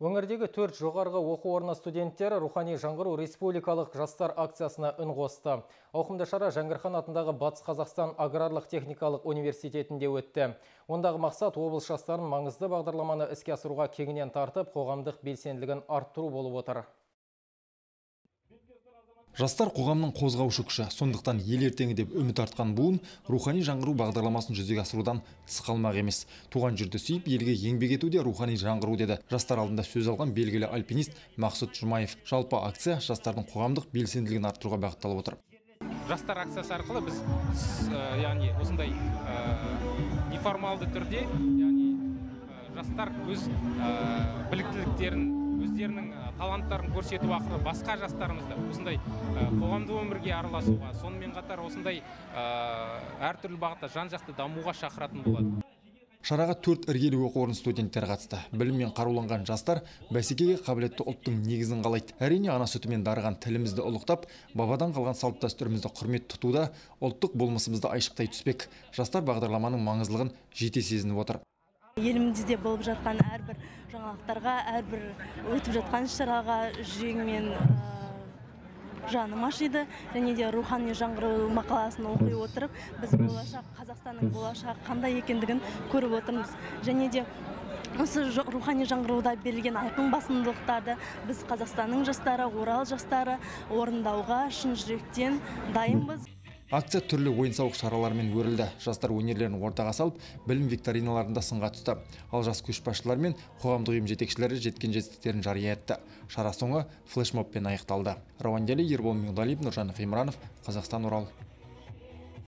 Өңірдегі төрт жоғарғы оқу орны студенттері рухани жаңғыру республикалық жастар акциясына үн қосты. Ауқымды шара Жәңгірхан атындағы Батыс Қазақстан аграрлық техникалық университетінде өтті. Ондағы мақсат облыс жастарын маңызды бағдарламаны іске асыруға кеңінен тартып, қоғамдық белсенділігін арттыру болып отыр. Жастар қоғамның қозғаушы күші, сондықтан ел ертеңі деп үміт артқан буын рухани жаңғыру бағдарламасын жүзеге асырудан тыс қалмақ емес. Туған жерді сүйіп, елге еңбек етуде рухани жаңғыру деді жастар алдында сөз алған белгілі альпинист Мақсұт Жұмаев. Жалпы акция жастардың қоғамдық белсенділігін арттыруға бағытталып отыр. Жастар акциясы арқылы біз яғни осындай неформалды түрде яғни жастар өз біліктіліктерін өздерінің таланттарын көрсету ақыры басқа жастарымызды осындай қоғамдық өмірге араласуға сонымен қатар осындай әртүрлі бағытта жан жақты дамуға шақыратын болады. Шараға төрт іргелі оқу орны студенттері қатысты. Біліммен қаруланған жастар бәсекеге қабілетті ұлттың негізін қалайды. Әрине ана сүтімен дарыған тілімізді ұлықтап бабадан қалған салт дәстүрімізді құрмет тұтуда ұлттық болмысымызды айшықтай түспек. Жастар бағдарламаның маңыздылығын жете сезініп отыр. Елімізде болып жатқан әрбір жаңалықтарға әрбір өтіп жатқан іс шараға жүрегіммен жаным ашиды. Және де рухани жаңғыру мақаласын оқи отырып біз болашақ қазақстанның болашағы қандай екендігін көріп отырмыз. Және де осы рухани жаңғыруда берілген айқын басымдылықтарды біз қазақстанның жастары орал жастары орындауға шын жүректен дайынбыз. Акция түрлі ойын сауық шаралармен өрілді. Жастар өнерлерін ортаға салып білім викториналарында сынға түсті. Ал жас көшбасшылар мен қоғамдық ұйым жетекшілері жеткен жетістіктерін жария етті. Шара соңы флешмобпен аяқталды. Рауан ербол меңдалиев нұржан ғимранов қазақстан урал